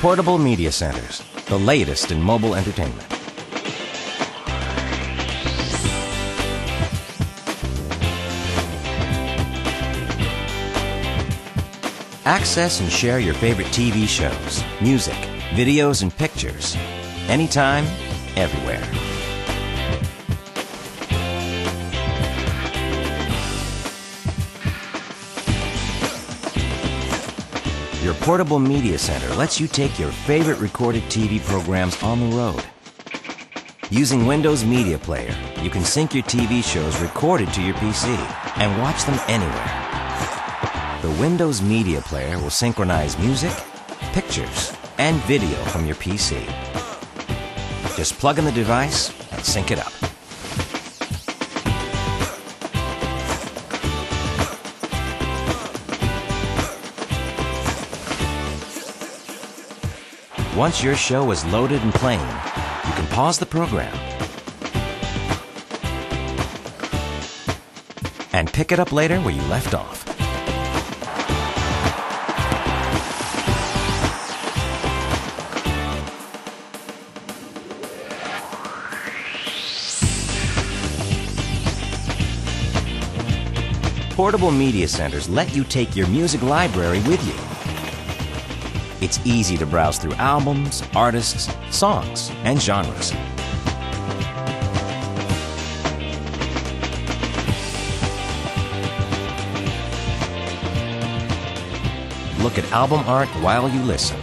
Portable Media Centers, the latest in mobile entertainment. Access and share your favorite TV shows, music, videos, and pictures. Anytime, everywhere. Your portable media center lets you take your favorite recorded TV programs on the road. Using Windows Media Player, you can sync your TV shows recorded to your PC and watch them anywhere. The Windows Media Player will synchronize music, pictures, and video from your PC. Just plug in the device and sync it up. Once your show is loaded and playing, you can pause the program and pick it up later where you left off. Portable media centers let you take your music library with you. It's easy to browse through albums, artists, songs, and genres. Look at album art while you listen.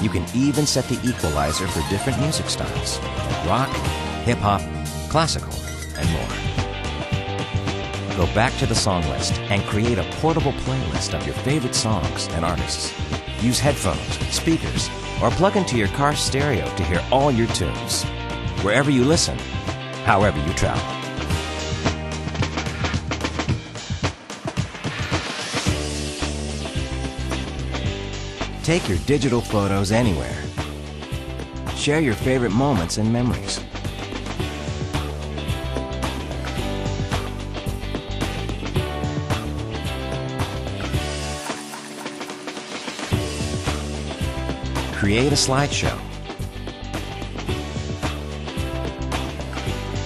You can even set the equalizer for different music styles like rock, hip hop, classical, and more. Go back to the song list and create a portable playlist of your favorite songs and artists. Use headphones, speakers, or plug into your car stereo to hear all your tunes. Wherever you listen, however you travel. Take your digital photos anywhere. Share your favorite moments and memories. Create a slideshow.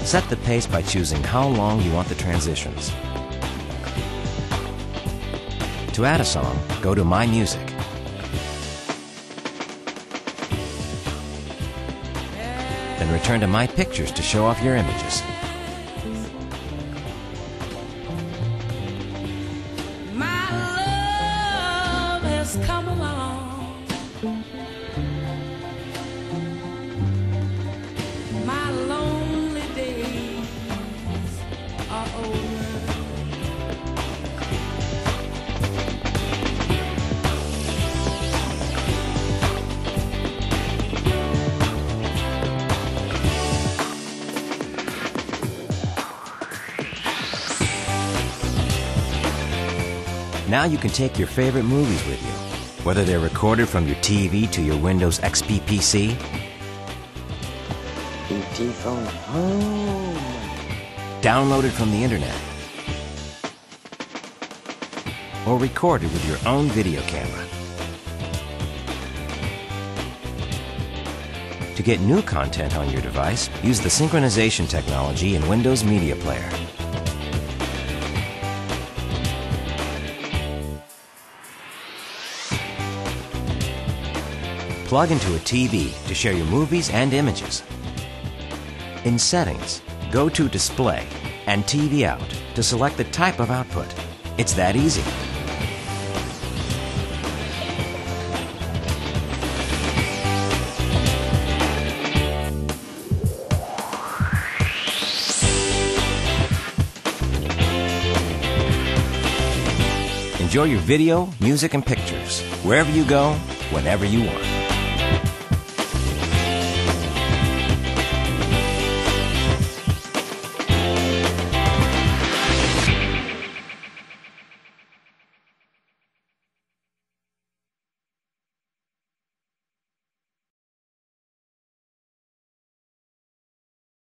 Set the pace by choosing how long you want the transitions. To add a song, go to My Music. Then return to My Pictures to show off your images. My love has come along. Now you can take your favorite movies with you, whether they're recorded from your TV to your Windows XP PC, E.T. phone home. downloaded from the internet, or recorded with your own video camera. To get new content on your device, use the synchronization technology in Windows Media Player. Plug into a TV to share your movies and images. In Settings, go to Display and TV Out to select the type of output. It's that easy. Enjoy your video, music, and pictures wherever you go, whenever you want.